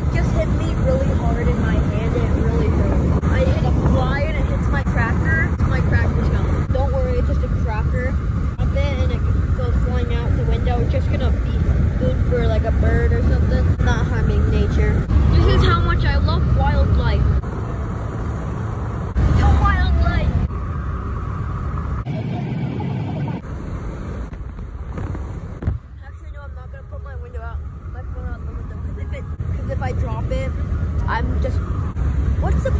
ball just hit me really hard in my hand and it really hurt. I hit a fly and it hits my cracker. My cracker's gone. Don't worry, it's just a cracker. Up it and it goes flying out the window. It's just gonna be food for like a bird or something. If I drop it, I'm just. What's the